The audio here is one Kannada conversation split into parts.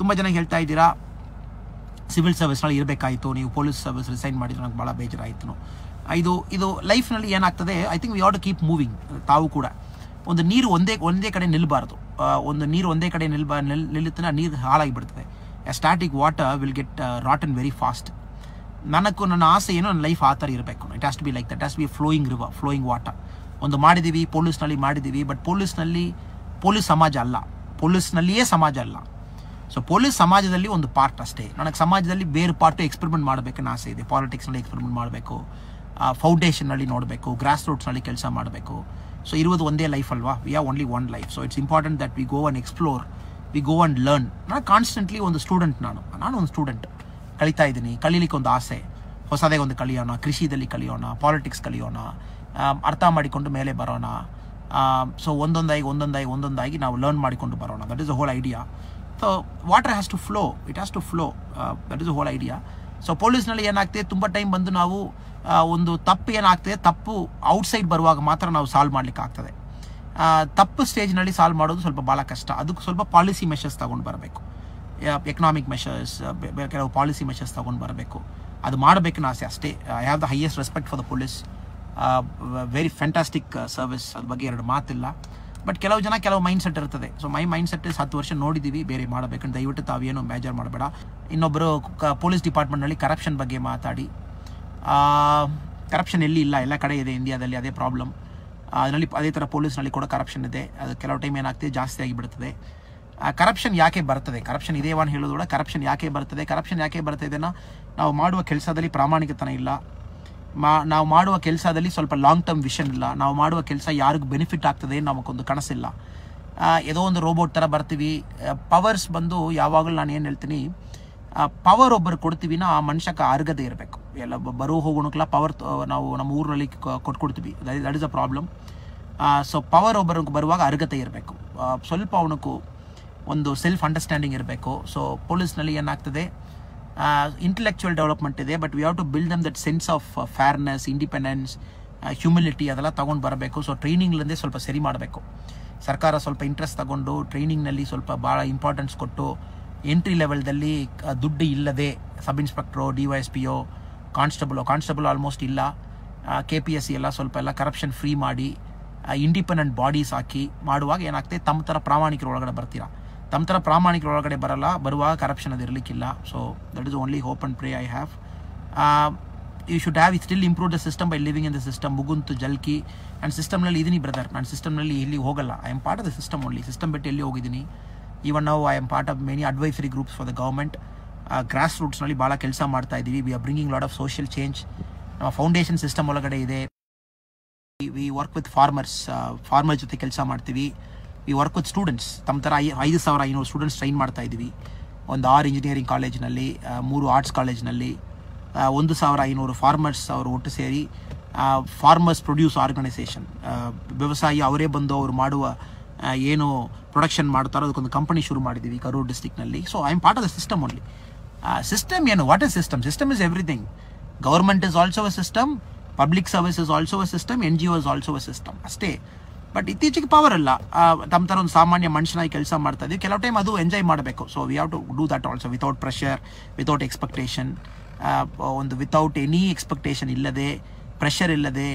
ತುಂಬ ಜನ ಹೇಳ್ತಾ ಇದ್ದೀರಾ, ಸಿವಿಲ್ ಸರ್ವಿಸ್ನಲ್ಲಿ ಇರಬೇಕಾಯಿತು, ನೀವು ಪೊಲೀಸ್ ಸರ್ವಿಸ್ ರಿಸೈನ್ ಮಾಡಿದ್ರೆ ನನಗೆ ಭಾಳ ಬೇಜಾರಾಯಿತು ಇದು ಇದು ಲೈಫ್ನಲ್ಲಿ ಏನಾಗ್ತದೆ I think we at keep moving ತಾವು ಕೂಡ. ಒಂದು ನೀರು ಒಂದೇ ಒಂದೇ ಕಡೆ ನಿಲ್ಲಬಾರ್ದು ಒಂದು ನೀರು ಒಂದೇ ಕಡೆ ನಿಲ್ಬ, ನಿಲ್ ನಿಲ್ಲುತ್ತೆ ನೀರು ಹಾಳಾಗಿ ಬಿಡ್ತದೆ static water will get rotten very fast ನನಗೂ ನನ್ನ ಆಸೆ ಏನೋ, ನನ್ನ ಲೈಫ್ ಆ ಥರ ಇರಬೇಕು. It has to be like that has be flowing river flowing water ಒಂದು ಮಾಡಿದ್ದೀವಿ ಪೊಲೀಸ್ನಲ್ಲಿ ಮಾಡಿದ್ದೀವಿ ಬಟ್ ಪೊಲೀಸ್ನಲ್ಲಿ, ಪೊಲೀಸ್ ಸಮಾಜ ಅಲ್ಲ. ಪೊಲೀಸ್ನಲ್ಲಿಯೇ ಸಮಾಜ ಅಲ್ಲ. ಸೊ ಪೊಲೀಸ್ ಸಮಾಜದಲ್ಲಿ ಒಂದು ಪಾರ್ಟ್ ಅಷ್ಟೇ. ನನಗೆ ಸಮಾಜದಲ್ಲಿ ಬೇರೆ ಪಾರ್ಟು ಎಕ್ಸ್ಪೆರಿಮೆಂಟ್ ಮಾಡಬೇಕನ್ನೋ ಆಸೆ ಇದೆ. ಪಾಲಿಟಿಕ್ಸ್ನಲ್ಲಿ ಎಕ್ಸ್ಪೆರಿಮೆಂಟ್ ಮಾಡಬೇಕು. ಫೌಂಡೇಶನ್ನಲ್ಲಿ ನೋಡಬೇಕು. ಗ್ರಾಸ್ ರೂಟ್ಸ್ನಲ್ಲಿ ಕೆಲಸ ಮಾಡಬೇಕು. ಸೊ ಇರುವುದು ಒಂದೇ ಲೈಫ್ ಅಲ್ವಾ? We are only one life so it's important that we go and explore we go and learn ನಾನು ಕಾನ್ಸ್ಟೆಂಟ್ಲಿ ಒಂದು ಸ್ಟೂಡೆಂಟ್ ನಾನು. ನಾನು ಒಂದು ಸ್ಟೂಡೆಂಟ್ ಕಲಿತಾ ಇದ್ದೀನಿ. ಕಲೀಲಿಕ್ಕೆ ಒಂದು ಆಸೆ. ಹೊಸದೇ ಒಂದು ಕಲಿಯೋಣ ಕೃಷಿದಲ್ಲಿ ಕಲಿಯೋಣ ಪಾಲಿಟಿಕ್ಸ್ ಕಲಿಯೋಣ. ಅರ್ಥ ಮಾಡಿಕೊಂಡು ಮೇಲೆ ಬರೋಣ. ಸೊ ಒಂದೊಂದಾಗಿ ಒಂದೊಂದಾಗಿ ಒಂದೊಂದಾಗಿ ನಾವು ಲರ್ನ್ ಮಾಡಿಕೊಂಡು ಬರೋಣ. That is a whole idea so water has to flow it has to flow that is whole idea so ಪೊಲೀಸ್ನಲ್ಲಿ ಏನಾಗ್ತದೆ? ತುಂಬ ಟೈಮ್ ಬಂದು ನಾವು ಒಂದು ತಪ್ಪು ಏನಾಗ್ತದೆ? ತಪ್ಪು ಔಟ್ಸೈಡ್ ಬರುವಾಗ ಮಾತ್ರ ನಾವು ಸಾಲ್ವ್ ಮಾಡಲಿಕ್ಕೆ ಆಗ್ತದೆ. ತಪ್ಪು ಸ್ಟೇಜ್ನಲ್ಲಿ ಸಾಲ್ವ್ ಮಾಡೋದು ಸ್ವಲ್ಪ ಭಾಳ ಕಷ್ಟ. ಅದಕ್ಕೆ ಸ್ವಲ್ಪ ಪಾಲಿಸಿ ಮೆಷರ್ಸ್ ತಗೊಂಡು ಬರಬೇಕು. ಎಕನಾಮಿಕ್ ಮೆಷರ್ಸ್ ಕೆಲವು ಪಾಲಿಸಿ ಮೆಷರ್ಸ್ ತಗೊಂಡು ಬರಬೇಕು. ಅದು ಮಾಡಬೇಕನ್ನ ಆಸೆ ಅಷ್ಟೇ. I have the highest respect for the police very fantastic service ಅದ್ರ ಬಗ್ಗೆ ಎರಡು ಮಾತಿಲ್ಲ. ಬಟ್ ಕೆಲವು ಜನ ಕೆಲವು ಮೈಂಡ್ ಸೆಟ್ ಇರ್ತದೆ ಸೊ ಮೈ ಮೈಂಡ್ ಸೆಟ್ ಹತ್ತು ವರ್ಷ ನೋಡಿದ್ದೀವಿ ಬೇರೆ ಮಾಡಬೇಕಂತ. ದಯವಿಟ್ಟು ತಾವೇನು ಮ್ಯಾಜರ್ ಮಾಡಬೇಡ. ಇನ್ನೊಬ್ಬರು ಪೊಲೀಸ್ ಡಿಪಾರ್ಟ್ಮೆಂಟ್ನಲ್ಲಿ ಕರಪ್ಷನ್ ಬಗ್ಗೆ ಮಾತಾಡಿ. ಕರಪ್ಷನ್ ಎಲ್ಲಿ ಇಲ್ಲ, ಎಲ್ಲ ಕಡೆ ಇದೆ ಇಂಡಿಯಾದಲ್ಲಿ ಅದೇ ಪ್ರಾಬ್ಲಮ್ ಅದರಲ್ಲಿ ಅದೇ ಥರ ಪೊಲೀಸ್ನಲ್ಲಿ ಕೂಡ ಕರಪ್ಷನ್ ಇದೆ. ಅದು ಕೆಲವು ಟೈಮ್ ಏನಾಗ್ತದೆ, ಜಾಸ್ತಿ ಆಗಿಬಿಡ್ತದೆ ಕರಪ್ಷನ್ ಯಾಕೆ ಬರ್ತದೆ? ಕರಪ್ಷನ್ ಇದೇ ಅಂತ ಹೇಳೋದು ಕೂಡ ಕರಪ್ಷನ್ ಯಾಕೆ ಬರ್ತದೆ? ಕರಪ್ಷನ್ ಯಾಕೆ ಬರ್ತದೆ ನಾವು ಮಾಡುವ ಕೆಲಸದಲ್ಲಿ ಪ್ರಾಮಾಣಿಕತನ ಇಲ್ಲ. ಮಾ, ನಾವು ಮಾಡುವ ಕೆಲಸದಲ್ಲಿ ಸ್ವಲ್ಪ ಲಾಂಗ್ ಟರ್ಮ್ ವಿಷನ್ ಇಲ್ಲ. ನಾವು ಮಾಡುವ ಕೆಲಸ ಯಾರಿಗೂ ಬೆನಿಫಿಟ್ ಆಗ್ತದೆ ನಮಗೊಂದು ಕನಸಿಲ್ಲ. ಏನೋ ಒಂದು ರೋಬೋಟ್ ಥರ ಬರ್ತೀವಿ. ಪವರ್ಸ್ ಬಂದು ಯಾವಾಗಲೂ ನಾನು ಏನು ಹೇಳ್ತೀನಿ ಪವರ್ ಒಬ್ಬರು ಕೊಡ್ತೀವಿ ಆ ಮನುಷ್ಯಕ್ಕೆ ಅರ್ಗದೆ ಇರಬೇಕು. ಎಲ್ಲ ಬರೋ ಹೋಗೋಣಕ್ಕೆಲ್ಲ ಪವರ್ ನಾವು ನಮ್ಮ ಊರಿನಲ್ಲಿ ಕೊಟ್ಕೊಡ್ತೀವಿ. That is a problem so power ಒಬ್ಬರು ಬರುವಾಗ ಅರ್ಗತೆ ಇರಬೇಕು. ಸ್ವಲ್ಪ ಅವನಕ್ಕೂ ಒಂದು ಸೆಲ್ಫ್ ಅಂಡರ್ಸ್ಟ್ಯಾಂಡಿಂಗ್ ಇರಬೇಕು. ಸೊ ಪೊಲೀಸ್ನಲ್ಲಿ ಏನಾಗ್ತದೆ ಇಂಟೆಲೆಕ್ಚುವಲ್ ಡೆವಲಪ್ಮೆಂಟ್ ಇದೆ but we have to build them that sense of fairness independence humility ಅದೆಲ್ಲ ತೊಗೊಂಡು ಬರಬೇಕು. ಸೊ ಟ್ರೈನಿಂಗ್ಲಂದೇ ಸ್ವಲ್ಪ ಸರಿ ಮಾಡಬೇಕು. ಸರ್ಕಾರ ಸ್ವಲ್ಪ ಇಂಟ್ರೆಸ್ಟ್ ತಗೊಂಡು ಟ್ರೈನಿಂಗ್ನಲ್ಲಿ ಸ್ವಲ್ಪ ಭಾಳ ಇಂಪಾರ್ಟೆನ್ಸ್ ಕೊಟ್ಟು ಎಂಟ್ರಿ ಲೆವೆಲ್ದಲ್ಲಿ ದುಡ್ಡು ಇಲ್ಲದೆ ಸಬ್ ಇನ್ಸ್ಪೆಕ್ಟ್ರೋ ಡಿ ವೈ ಎಸ್ ಪಿ ಒ ಕಾನ್ಸ್ಟೇಬಲು ಕಾನ್ಸ್ಟೇಬಲ್ ಆಲ್ಮೋಸ್ಟ್ ಇಲ್ಲ. ಕೆ ಪಿ ಎಸ್ ಸಿ ಎಲ್ಲ ಸ್ವಲ್ಪ ಎಲ್ಲ ಕರಪ್ಷನ್ ಫ್ರೀ ಮಾಡಿ ಇಂಡಿಪೆಂಡೆಂಟ್ ಬಾಡೀಸ್ ಹಾಕಿ, ಮಾಡುವಾಗ ಏನಾಗ್ತದೆ, ತಮ್ಮ ಥರ ಪ್ರಾಮಾಣಿಕರ ಒಳಗಡೆ ಬರ್ತೀರಾ. ತಮ್ಮ ಥರ ಪ್ರಾಮಾಣಿಕರ ಒಳಗಡೆ ಬರಲ್ಲ, ಬರುವಾಗ ಕರಪ್ಷನ್ ಅದು ಇರಲಿಕ್ಕಿಲ್ಲ. So that is only hope and pray I have you should have still improve the system by living in the system ಮುಗುಂತು ಜಲ್ಕಿ ಆ್ಯಂಡ್ ಸಿಸ್ಟಮ್ನಲ್ಲಿ ಇದೀನಿ ಬ್ರದರ್ ನಾನು ಸಿಸ್ಟಮ್ನಲ್ಲಿ ಇಲ್ಲಿ ಹೋಗಲ್ಲ. I am part of the system only system ಬಿಟ್ಟು ಎಲ್ಲಿ ಹೋಗಿದ್ದೀನಿ? ಈವನ್ ನಾವು I am part of many advisory groups for the government grass ರೂಟ್ಸ್ನಲ್ಲಿ ಭಾಳ ಕೆಲಸ ಮಾಡ್ತಾ ಇದ್ದೀವಿ we are bringing lot of social change ನಮ್ಮ ಫೌಂಡೇಶನ್ ಸಿಸ್ಟಮ್ ಒಳಗಡೆ ಇದೆ. We work with farmers farmer ಜೊತೆ ಕೆಲಸ ಮಾಡ್ತೀವಿ. ವಿ ವರ್ಕ್ ವಿತ್ ಸ್ಟೂಡೆಂಟ್ಸ್ ತಮ್ಮ ಥರ ಐ ಐದು ಸಾವಿರ ಐನೂರು ಸ್ಟೂಡೆಂಟ್ಸ್ ಟ್ರೈನ್ ಮಾಡ್ತಾ ಇದ್ದೀವಿ. ಒಂದು ಆರು ಇಂಜಿನಿಯರಿಂಗ್ ಕಾಲೇಜಿನಲ್ಲಿ ಮೂರು ಆರ್ಟ್ಸ್ ಕಾಲೇಜ್ನಲ್ಲಿ ಒಂದು ಸಾವಿರ ಐನೂರು ಫಾರ್ಮರ್ಸ್ ಅವರು ಒಟ್ಟು ಸೇರಿ ಫಾರ್ಮರ್ಸ್ ಪ್ರೊಡ್ಯೂಸ್ ಆರ್ಗನೈಸೇಷನ್ ವ್ಯವಸಾಯಿ ಅವರೇ ಬಂದು ಅವರು ಮಾಡುವ ಏನು ಪ್ರೊಡಕ್ಷನ್ ಮಾಡ್ತಾರೋ ಅದಕ್ಕೊಂದು ಕಂಪನಿ ಶುರು ಮಾಡಿದ್ದೀವಿ Karur ಡಿಸ್ಟಿಕ್ನಲ್ಲಿ so I am part of the system only system ಏನು? What is system system is everything government is also a system public service is also a system N G O is also a system ಅಷ್ಟೇ. ಬಟ್ ಇತ್ತೀಚೆಗೆ ಪವರ್ ಅಲ್ಲ. ತಮ್ಮ ಥರ ಒಂದು ಸಾಮಾನ್ಯ ಮನುಷ್ಯನಾಗಿ ಕೆಲಸ ಮಾಡ್ತಾ ಇದ್ದೀವಿ ಕೆಲವು ಟೈಮ್ ಅದು ಎಂಜಾಯ್ ಮಾಡಬೇಕು. So we have to do that also without pressure without expectation ಒಂದು ವಿತೌಟ್ ಎನಿ ಎಕ್ಸ್ಪೆಕ್ಟೇಷನ್ ಇಲ್ಲದೆ ಪ್ರೆಷರ್ ಇಲ್ಲದೆ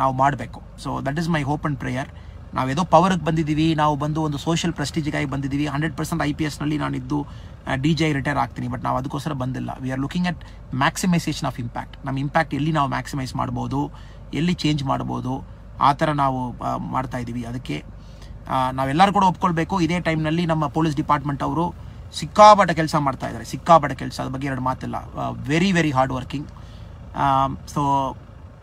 ನಾವು ಮಾಡಬೇಕು. So that is my hope and prayer ನಾವೇದೋ ಪವರ್ಗೆ ಬಂದಿದ್ದೀವಿ, ನಾವು ಬಂದು ಒಂದು ಸೋಷಿಯಲ್ ಪ್ರೆಸ್ಟೀಜಿಗಾಗಿ ಬಂದಿದ್ದೀವಿ ಹಂಡ್ರೆಡ್ ಪರ್ಸೆಂಟ್ ಐ ಪಿ ಎಸ್ನಲ್ಲಿ ಇದ್ದು ಡಿ ಜೆ ರಿಟೈರ್ ಆಗ್ತೀನಿ. ಬಟ್ ನಾವು ಅದಕ್ಕೋಸ್ಕರ ಬಂದಿಲ್ಲ. We are looking at maximisation of impact ನಮ್ಮ ಇಂಪ್ಯಾಕ್ಟ್ ಎಲ್ಲಿ ನಾವು ಮ್ಯಾಕ್ಸಿಮೈಸ್ ಮಾಡ್ಬೋದು, ಎಲ್ಲಿ ಚೇಂಜ್ ಮಾಡ್ಬೋದು ಆ ಥರ ನಾವು ಮಾಡ್ತಾ ಇದ್ದೀವಿ ಅದಕ್ಕೆ ನಾವೆಲ್ಲರೂ ಕೂಡ ಒಪ್ಕೊಳ್ಬೇಕು. ಇದೇ ಟೈಮ್ನಲ್ಲಿ ನಮ್ಮ ಪೊಲೀಸ್ ಡಿಪಾರ್ಟ್ಮೆಂಟ್ ಅವರು ಸಿಕ್ಕಾಪಟ್ಟೆ ಕೆಲಸ ಮಾಡ್ತಾ ಇದ್ದಾರೆ. ಸಿಕ್ಕಾಪಟ್ಟೆ ಕೆಲಸ. ಅದ್ರ ಬಗ್ಗೆ ಎರಡು ಮಾತಿಲ್ಲ. Very very hard working so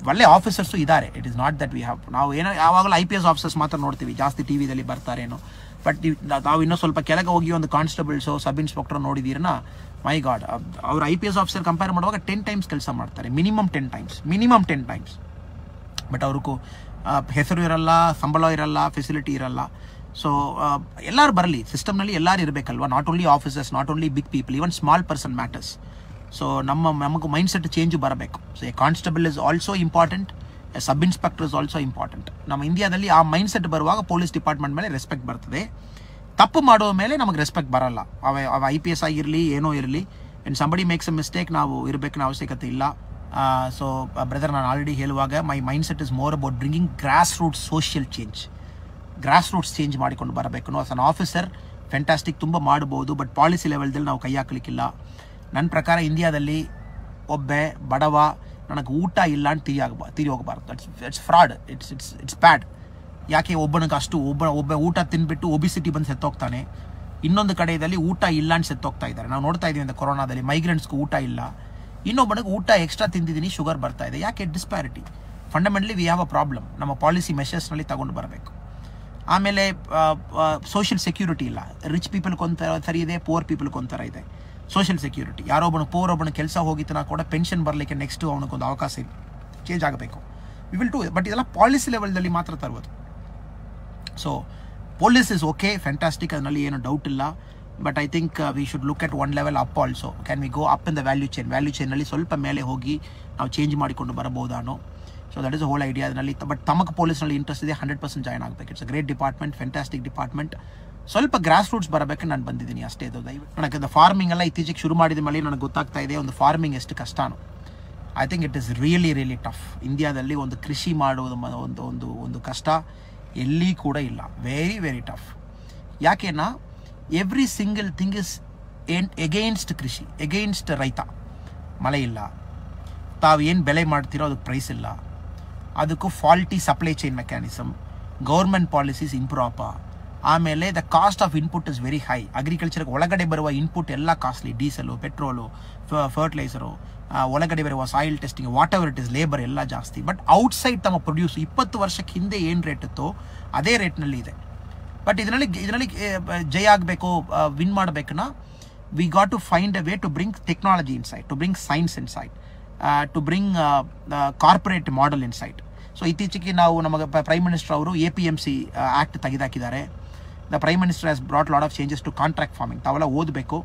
ಒಳ್ಳೆ ಆಫೀಸರ್ಸು ಇದ್ದಾರೆ. It is not that we have ನಾವು ಏನೋ, ಯಾವಾಗಲೂ ಐ ಪಿ ಎಸ್ ಆಫೀಸರ್ಸ್ ಮಾತ್ರ ನೋಡ್ತೀವಿ. ಜಾಸ್ತಿ ಟಿ ವಿದಲ್ಲಿ ಬರ್ತಾರೇನೋ ಬಟ್ ನಾವು ಇನ್ನೂ ಸ್ವಲ್ಪ ಕೆಳಗೆ ಹೋಗಿ ಒಂದು ಕಾನ್ಸ್ಟೇಬಲ್ಸು ಸಬ್ ಇನ್ಸ್ಪೆಕ್ಟರ್ ನೋಡಿದೀರನ್ನ ಮೈ ಗಾಡ್ ಅವ್ರು I P S officer compare ಮಾಡುವಾಗ ಟೆನ್ ಟೈಮ್ಸ್ ಕೆಲಸ ಮಾಡ್ತಾರೆ. Minimum ten times minimum ten times but ಅವ್ರಿಗೂ ಹೆಸರು ಇರಲ್ಲ, ಸಂಬಳ ಇರಲ್ಲ ಫೆಸಿಲಿಟಿ ಇರಲ್ಲ. ಸೊ ಎಲ್ಲರೂ ಬರಲಿ. ಸಿಸ್ಟಮ್ನಲ್ಲಿ ಎಲ್ಲರೂ ಇರಬೇಕಲ್ವಾ? Not only offices not only big people even small person matters so ನಮ್ಮ, ನಮಗೆ ಮೈಂಡ್ ಸೆಟ್ ಚೇಂಜು ಬರಬೇಕು. So a constable is also important sub inspector is also important ನಮ್ಮ ಇಂಡಿಯಾದಲ್ಲಿ ಆ ಮೈಂಡ್ ಸೆಟ್ ಬರುವಾಗ ಪೊಲೀಸ್ ಡಿಪಾರ್ಟ್ಮೆಂಟ್ ಮೇಲೆ ರೆಸ್ಪೆಕ್ಟ್ ಬರ್ತದೆ. ತಪ್ಪು ಮಾಡೋ ಮೇಲೆ ನಮಗೆ ರೆಸ್ಪೆಕ್ಟ್ ಬರಲ್ಲ. ಅವ ಅವ ಐ ಪಿ ಎಸ್ ಆಗಿರಲಿ, ಏನೋ ಇರಲಿ. And somebody makes a mistake ನಾವು ಇರಬೇಕನ್ನ ಅವಶ್ಯಕತೆ ಇಲ್ಲ. ಸೊ ಬ್ರದರ್ ನಾನು ಆಲ್ರೆಡಿ ಹೇಳುವಾಗ my mind set is more about bringing grass root social change grass roots change ಮಾಡಿಕೊಂಡು ಬರಬೇಕು. ಆಸ್ ಅನ್ ಆಫೀಸರ್ ಫ್ಯಾಂಟಾಸ್ಟಿಕ್ ತುಂಬ ಮಾಡ್ಬೋದು ಬಟ್ ಪಾಲಿಸಿ ಲೆವೆಲ್ದಲ್ಲಿ ನಾವು ಕೈ ಹಾಕಲಿಕ್ಕಿಲ್ಲ. ನನ್ನ ಪ್ರಕಾರ ಇಂಡಿಯಾದಲ್ಲಿ ಒಬ್ಬೆ, ಬಡವ, ನನಗೆ ಊಟ ಇಲ್ಲ ಅಂತ ತಿರಿ ಆಗಬಾ, ತಿರಿ ಹೋಗಬಾರ್ದು. It's it's fraud it's it's it's bad ಯಾಕೆ ಒಬ್ಬನಿಗೆ ಅಷ್ಟು ಒಬ್ಬ ಒಬ್ಬ ಊಟ ತಿನ್ಬಿಟ್ಟು ಒಬಿಸಿಟಿ ಬಂದು ಸೆತ್ತೋಗ್ತಾನೆ? ಇನ್ನೊಂದು ಕಡೆಯಲ್ಲಿ ಊಟ ಇಲ್ಲ ಅಂತ ಸೆತ್ತೋಗ್ತಾ ಇದ್ದಾರೆ. ನಾವು ನೋಡ್ತಾ ಇದ್ದೀವಿ ಅಂತ ಕೊರೋನಾದಲ್ಲಿ ಮೈಗ್ರೆಂಟ್ಸ್ಗೂ ಊಟ ಇಲ್ಲ. ಇನ್ನೊಬ್ಬನಿಗೆ ಊಟ ಎಕ್ಸ್ಟ್ರಾ ತಿಂದಿದ್ದೀನಿ ಶುಗರ್ ಬರ್ತಾ ಇದೆ. ಯಾಕೆ? Disparity fundamentally we have a problem ನಮ್ಮ ಪಾಲಿಸಿ ಮೆಷರ್ಸ್ನಲ್ಲಿ ತಗೊಂಡು ಬರಬೇಕು. ಆಮೇಲೆ ಸೋಷಿಯಲ್ ಸೆಕ್ಯೂರಿಟಿ ಇಲ್ಲ. ರಿಚ್ ಪೀಪಲ್ಗೆ ಒಂಥರ ಸರಿ ಇದೆ ಪೂರ್ ಪೀಪಲ್ಗೆ ಒಂಥರ ಇದೆ. ಸೋಷಿಯಲ್ ಸೆಕ್ಯೂರಿಟಿ ಯಾರೊಬ್ಬನು ಪೂರ್ ಒಬ್ಬನ ಕೆಲಸ ಹೋಗಿತ್ತನ ಕೂಡ ಪೆನ್ಷನ್ ಬರಲಿಕ್ಕೆ ನೆಕ್ಸ್ಟ್ ಅವನಿಗೊಂದು ಅವಕಾಶ ಇಲ್ಲ. ಚೇಂಜ್ ಆಗಬೇಕು. ವಿ ವಿಲ್ ಟು ಬಟ್ ಇದೆಲ್ಲ ಪಾಲಿಸಿ ಲೆವೆಲ್ದಲ್ಲಿ ಮಾತ್ರ ತರುವುದು. So police is okay fantastic ಅದರಲ್ಲಿ ಏನು ಡೌಟ್ ಇಲ್ಲ. But I think we should look at one level up also can we go up in the value chain value ಚೈನಲ್ಲಿ ಸ್ವಲ್ಪ ಮೇಲೆ ಹೋಗಿ ನಾವು ಚೇಂಜ್ ಮಾಡಿಕೊಂಡು ಬರಬಹುದಾನೋ? So that is whole idea ಅದರಲ್ಲಿ. ಬಟ್ ತಮಕ್ ಪೊಲೀಸ್ನಲ್ಲಿ ಇಂಟ್ರೆಸ್ಟ್ ಇದೆ ಹಂಡ್ರೆಡ್ ಪರ್ಸೆಂಟ್ ಜಾಯ್ನ್ ಆಗಬೇಕು. It's great department fantastic department ಸ್ವಲ್ಪ ಗ್ರಾಸ್ ರೂಟ್ಸ್ ಬರಬೇಕು ನಾನು ಬಂದಿದ್ದೀನಿ ಅಷ್ಟೇ ಇದು ದಯವಿ ನನಗೆ ಫಾರ್ಮಿಂಗ್ ಎಲ್ಲ ಇತ್ತೀಚೆಗೆ ಶುರು ಮಾಡಿದ ಮೇಲೆ ನನಗೆ ಗೊತ್ತಾಗ್ತಾ ಇದೆ ಒಂದು ಫಾರ್ಮಿಂಗ್ ಎಷ್ಟು ಕಷ್ಟನೋ. I think it is really really tough ಇಂಡಿಯಾದಲ್ಲಿ ಒಂದು ಕೃಷಿ ಮಾಡುವುದು ಒಂದು ಒಂದು ಒಂದು ಕಷ್ಟ ಎಲ್ಲಿ ಕೂಡ ಇಲ್ಲ. ವೆರಿ ವೆರಿ ಟಫ್ ಯಾಕೆನಾ? ಎವ್ರಿ ಸಿಂಗಲ್ ಥಿಂಗ್ ಇಸ್ ಏನ್ ಎಗೇನ್ಸ್ಟ್ ಕೃಷಿ ಎಗೇನ್ಸ್ಟ್ ರೈತ. ಮಳೆ ಇಲ್ಲ. ಏನು ಬೆಲೆ ಮಾಡ್ತೀರೋ ಅದಕ್ಕೆ ಪ್ರೈಸ್ ಇಲ್ಲ. ಅದಕ್ಕೂ faulty supply chain mechanism government policies improper ಆಮೇಲೆ the cost of input is very high ಅಗ್ರಿಕಲ್ಚರ್ಗೆ ಒಳಗಡೆ ಬರುವ ಇನ್ಪುಟ್ ಎಲ್ಲ ಕಾಸ್ಟ್ಲಿ ಡೀಸೆಲು ಪೆಟ್ರೋಲು ಫರ್ಟಿಲೈಸರು ಒಳಗಡೆ ಬರುವ soil testing whatever it is labour ಎಲ್ಲ ಜಾಸ್ತಿ. ಬಟ್ ಔಟ್ಸೈಡ್ ತಮ್ಮ ಪ್ರೊಡ್ಯೂಸ್ ಇಪ್ಪತ್ತು ವರ್ಷಕ್ಕೆ ಹಿಂದೆ ಏನು ರೇಟ್ ಇತ್ತೋ, ಅದೇ ರೇಟ್ನಲ್ಲಿ ಇದೆ ಬಟ್ ಇದರಲ್ಲಿ ಇದರಲ್ಲಿ ಜಯ ಆಗಬೇಕು win ಮಾಡಬೇಕನ್ನ we got to find a way to bring technology inside to bring science inside to bring corporate model inside so ಇತ್ತೀಚೆಗೆ ನಾವು ನಮಗೆ ಪ್ರೈಮ್ ಮಿನಿಸ್ಟರ್ ಅವರು A P M C act ತೆಗೆದಾಕಿದ್ದಾರೆ. The prime minister has brought lot of changes to contract farming ತಾವೆಲ್ಲ ಓದಬೇಕು.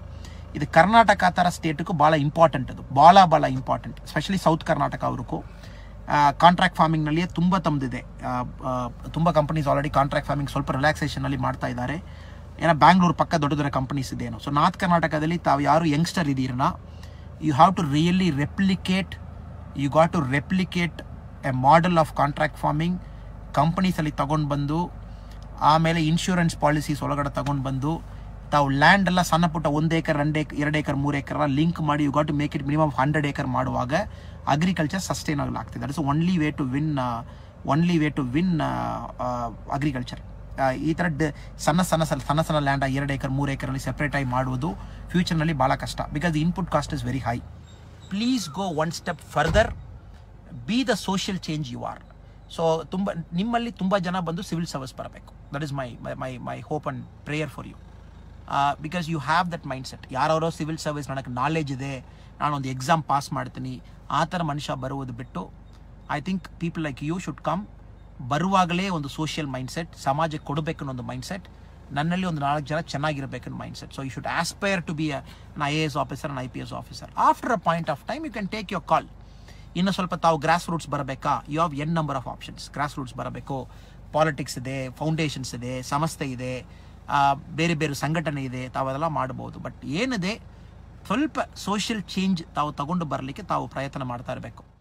ಇದು ಕರ್ನಾಟಕ ಥರ ಸ್ಟೇಟ್ಗೂ ಭಾಳ ಇಂಪಾರ್ಟೆಂಟ್ ಅದು. ಭಾಳ ಭಾಳ ಇಂಪಾರ್ಟೆಂಟ್ ಸ್ಪೆಷಲಿ ಸೌತ್ ಕರ್ನಾಟಕ ಅವ್ರಿಗೂ ಕಾಂಟ್ರಾಕ್ಟ್ ಫಾರ್ಮಿಂಗ್ನಲ್ಲಿಯೇ ತುಂಬ ತಮ್ಮದಿದೆ ತುಂಬ ಕಂಪನೀಸ್ ಆಲ್ರೆಡಿ ಕಾಂಟ್ರಾಕ್ಟ್ ಫಾರ್ಮಿಂಗ್ ಸ್ವಲ್ಪ ರಿಲ್ಯಾಕ್ಸೇಷನಲ್ಲಿ ಮಾಡ್ತಾ ಇದ್ದಾರೆ. ಏನೋ ಬ್ಯಾಂಗ್ಳೂರು ಪಕ್ಕ ದೊಡ್ಡ ದೊಡ್ಡ ಕಂಪನೀಸ್ ಇದೇನು. ಸೊ ನಾರ್ತ್ ಕರ್ನಾಟಕದಲ್ಲಿ ತಾವು ಯಾರು youngster ಇದೀರನ you have to really replicate you got to replicate a model of contract farming ಕಂಪನೀಸಲ್ಲಿ ತಗೊಂಡು ಬಂದು, ಆಮೇಲೆ ಇನ್ಶೂರೆನ್ಸ್ ಪಾಲಿಸೀಸ್ ಒಳಗಡೆ ತಗೊಂಡು ಬಂದು ತಾವು ಲ್ಯಾಂಡ್ ಎಲ್ಲ ಸಣ್ಣ ಪುಟ್ಟ ಒಂದು ಏಕರ್ ಎರಡು ಏಕರ್ ಎರಡು ಏಕರ್ ಮೂರು ಏಕರ್ ಲಿಂಕ್ ಮಾಡಿ you got to make it minimum hundred acre ಮಾಡುವಾಗ ಅಗ್ರಿಕಲ್ಚರ್ ಸಸ್ಟೈನಬಲ್ ಆಗ್ತಿದೆ. That is only way to win only way to win agriculture ಈ ಥರ ಸಣ್ಣ ಸಣ್ಣ ಸಣ್ಣ ಸಣ್ಣ ಲ್ಯಾಂಡ್ ಎರಡು ಏಕರ್ ಮೂರು ಏಕರಲ್ಲಿ ಸೆಪ್ರೇಟಾಗಿ ಮಾಡುವುದು ಫ್ಯೂಚರ್ನಲ್ಲಿ ಭಾಳ ಕಷ್ಟ. Because input cost is very high please go one step further be the social change you are so ತುಂಬ ನಿಮ್ಮಲ್ಲಿ ತುಂಬ ಜನ ಬಂದು ಸಿವಿಲ್ ಸರ್ವಿಸ್ ಬರಬೇಕು. That is my my my hope and prayer for you because you have that mindset ಯಾರೋ ಸಿವಿಲ್ ಸರ್ವಿಸ್ ನನಗೆ ನಾಲೆಜ್ ಇದೆ, ನಾನೊಂದು ಎಕ್ಸಾಮ್ ಪಾಸ್ ಮಾಡ್ತೀನಿ, ಆ ಥರ ಮನುಷ್ಯ ಬರುವುದು ಬಿಟ್ಟು I think people like you should come ಬರುವಾಗಲೇ ಒಂದು ಸೋಷಿಯಲ್ ಮೈಂಡ್ಸೆಟ್ ಸಮಾಜಕ್ಕೆ ಕೊಡಬೇಕು ಒಂದು ಮೈಂಡ್ ಸೆಟ್ ನನ್ನಲ್ಲಿ ಒಂದು ನಾಲ್ಕು ಜನ ಚೆನ್ನಾಗಿರಬೇಕನ್ನೋ mindset mindset so you should aspire to be an I A S officer an I P S officer after a point of time you can take your call ಇನ್ನು ಸ್ವಲ್ಪ ತಾವು ಗ್ರಾಸ್ ರೂಟ್ಸ್ ಬರಬೇಕಾ? You have an number of options grass roots ಬರಬೇಕು. ಪಾಲಿಟಿಕ್ಸ್ ಇದೆ ಫೌಂಡೇಶನ್ಸ್ ಇದೆ, ಸಂಸ್ಥೆ ಇದೆ. ಬೇರೆ ಬೇರೆ ಸಂಘಟನೆ ಇದೆ ತಾವು ಅದೆಲ್ಲ ಮಾಡ್ಬೋದು. ಬಟ್ ಏನಿದೆ, ಸ್ವಲ್ಪ ಸೋಷಿಯಲ್ ಚೇಂಜ್ ತಾವು ತಗೊಂಡು ಬರಲಿಕ್ಕೆ ತಾವು ಪ್ರಯತ್ನ ಮಾಡ್ತಾ ಇರಬೇಕು.